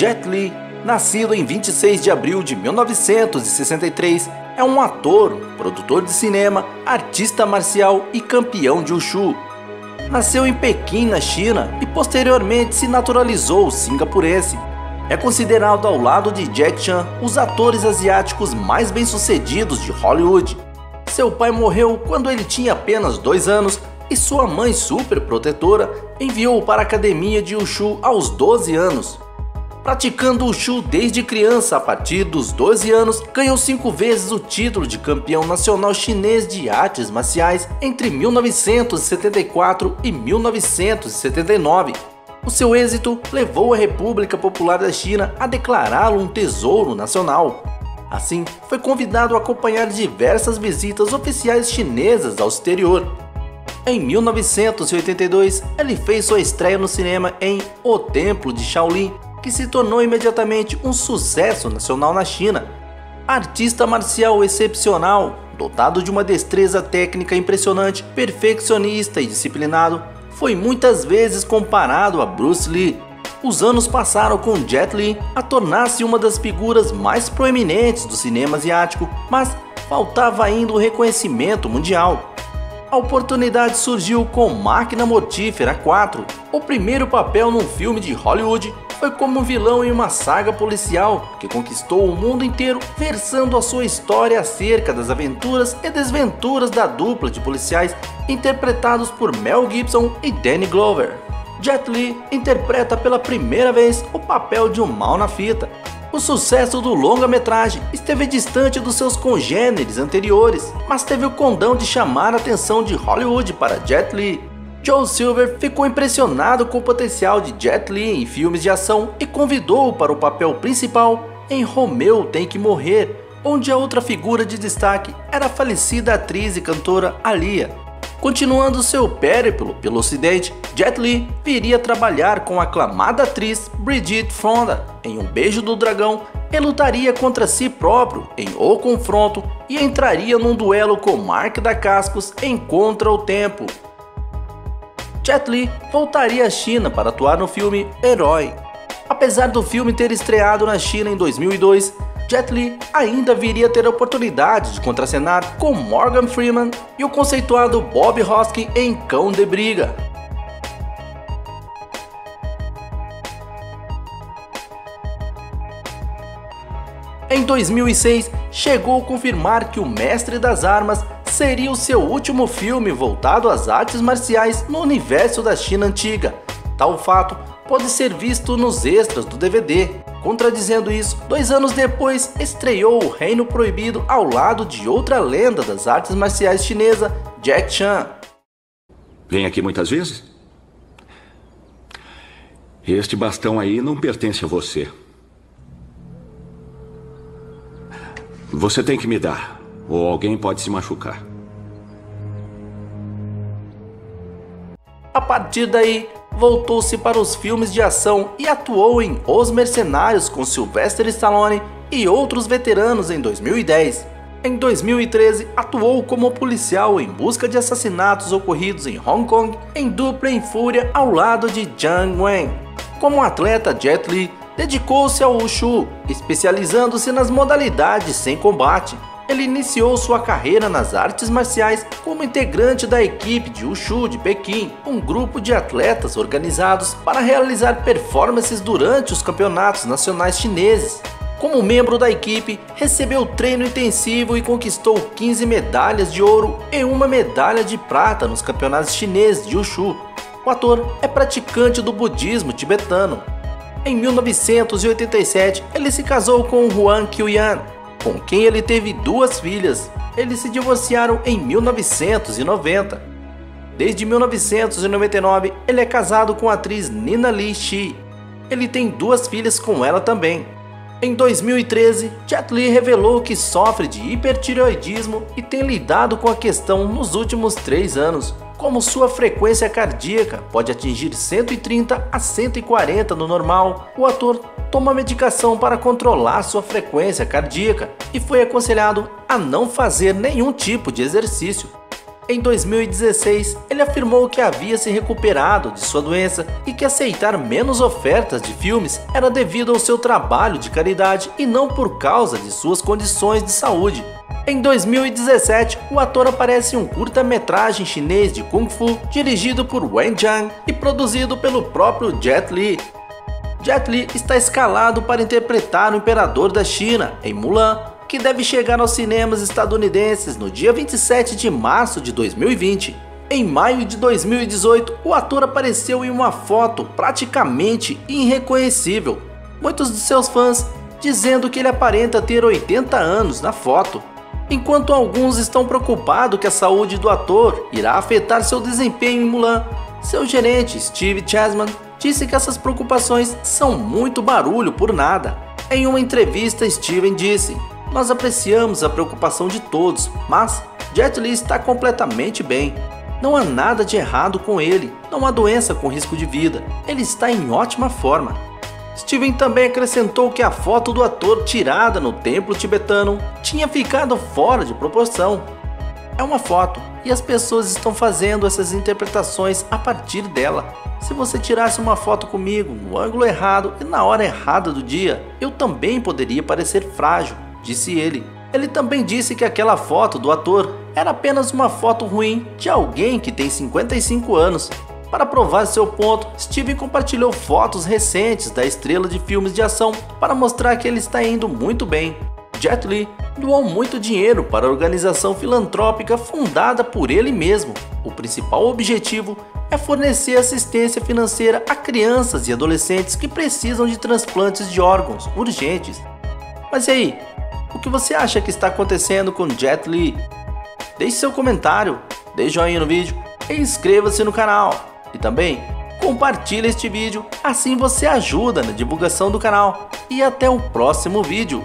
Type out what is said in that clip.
Jet Li, nascido em 26 de abril de 1963, é um ator, produtor de cinema, artista marcial e campeão de Wushu. Nasceu em Pequim, na China, e posteriormente se naturalizou singapurense. É considerado ao lado de Jack Chan os atores asiáticos mais bem-sucedidos de Hollywood. Seu pai morreu quando ele tinha apenas dois anos e sua mãe super protetora enviou-o para a academia de Wushu aos 12 anos. Praticando Wushu desde criança, a partir dos 12 anos, ganhou cinco vezes o título de campeão nacional chinês de artes marciais entre 1974 e 1979. O seu êxito levou a República Popular da China a declará-lo um tesouro nacional. Assim, foi convidado a acompanhar diversas visitas oficiais chinesas ao exterior. Em 1982, ele fez sua estreia no cinema em O Templo de Shaolin, que se tornou imediatamente um sucesso nacional na China. Artista marcial excepcional, dotado de uma destreza técnica impressionante, perfeccionista e disciplinado, foi muitas vezes comparado a Bruce Lee. Os anos passaram com Jet Li a tornar-se uma das figuras mais proeminentes do cinema asiático, mas faltava ainda o reconhecimento mundial. A oportunidade surgiu com Máquina Mortífera 4, o primeiro papel num filme de Hollywood foi como vilão em uma saga policial que conquistou o mundo inteiro, versando a sua história acerca das aventuras e desventuras da dupla de policiais interpretados por Mel Gibson e Danny Glover. Jet Li interpreta pela primeira vez o papel de um mal na fita. O sucesso do longa-metragem esteve distante dos seus congêneres anteriores, mas teve o condão de chamar a atenção de Hollywood para Jet Li Joe Silver ficou impressionado com o potencial de Jet Li em filmes de ação e convidou-o para o papel principal em Romeu Tem Que Morrer, onde a outra figura de destaque era a falecida atriz e cantora Alia. Continuando seu périplo pelo ocidente, Jet Li viria trabalhar com a aclamada atriz Brigitte Fonda em Um Beijo do Dragão e lutaria contra si próprio em O Confronto e entraria num duelo com Mark da Cascos em Contra o Tempo, Jet Li voltaria à China para atuar no filme Herói. Apesar do filme ter estreado na China em 2002, Jet Li ainda viria ter a oportunidade de contracenar com Morgan Freeman e o conceituado Bob Hoskin em Cão de Briga. Em 2006, chegou a confirmar que o Mestre das Armas seria o seu último filme voltado às artes marciais no universo da China antiga. Tal fato pode ser visto nos extras do DVD. Contradizendo isso, dois anos depois estreou O Reino Proibido ao lado de outra lenda das artes marciais chinesa, Jack Chan. Vem aqui muitas vezes? Este bastão aí não pertence a você. Você tem que me dar, ou alguém pode se machucar. A partir daí, voltou-se para os filmes de ação e atuou em Os Mercenários com Sylvester Stallone e outros veteranos em 2010. Em 2013, atuou como policial em busca de assassinatos ocorridos em Hong Kong em dupla em fúria ao lado de Zhang Wen. Como atleta, Jet Li dedicou-se ao Wushu, especializando-se nas modalidades sem combate, ele iniciou sua carreira nas artes marciais como integrante da equipe de Wushu de Pequim, um grupo de atletas organizados para realizar performances durante os campeonatos nacionais chineses. Como membro da equipe, recebeu treino intensivo e conquistou 15 medalhas de ouro e uma medalha de prata nos campeonatos chineses de Wushu. O ator é praticante do budismo tibetano. Em 1987, ele se casou com Huang Qiuyan, com quem ele teve duas filhas. Eles se divorciaram em 1990. Desde 1999, ele é casado com a atriz Nina Lee Shi. Ele tem duas filhas com ela também. Em 2013, Jet Li revelou que sofre de hipertireoidismo e tem lidado com a questão nos últimos três anos. Como sua frequência cardíaca pode atingir 130 a 140 no normal, o ator toma medicação para controlar sua frequência cardíaca e foi aconselhado a não fazer nenhum tipo de exercício. em 2016, ele afirmou que havia se recuperado de sua doença e que aceitar menos ofertas de filmes era devido ao seu trabalho de caridade e não por causa de suas condições de saúde. Em 2017, o ator aparece em um curta-metragem chinês de Kung Fu dirigido por Wen Jiang e produzido pelo próprio Jet Li. Jet Li está escalado para interpretar o Imperador da China em Mulan, que deve chegar aos cinemas estadunidenses no dia 27 de março de 2020. Em maio de 2018, o ator apareceu em uma foto praticamente irreconhecível. Muitos de seus fãs dizendo que ele aparenta ter 80 anos na foto enquanto alguns estão preocupados que a saúde do ator irá afetar seu desempenho em Mulan. Seu gerente, Steve Chasman, disse que essas preocupações são muito barulho por nada. Em uma entrevista, Steven disse: Nós apreciamos a preocupação de todos, mas Jet Li está completamente bem. Não há nada de errado com ele, não há doença com risco de vida. Ele está em ótima forma. Steven também acrescentou que a foto do ator tirada no templo tibetano tinha ficado fora de proporção. É uma foto e as pessoas estão fazendo essas interpretações a partir dela. Se você tirasse uma foto comigo no ângulo errado e na hora errada do dia, eu também poderia parecer frágil, disse ele. Ele também disse que aquela foto do ator era apenas uma foto ruim de alguém que tem 55 anos para provar seu ponto, Steven compartilhou fotos recentes da estrela de filmes de ação para mostrar que ele está indo muito bem. Jet Li doou muito dinheiro para a organização filantrópica fundada por ele mesmo. O principal objetivo é fornecer assistência financeira a crianças e adolescentes que precisam de transplantes de órgãos urgentes. Mas e aí? O que você acha que está acontecendo com Jet Li? Deixe seu comentário, dê joinha no vídeo e inscreva-se no canal. E também compartilhe este vídeo, assim você ajuda na divulgação do canal. E até o próximo vídeo.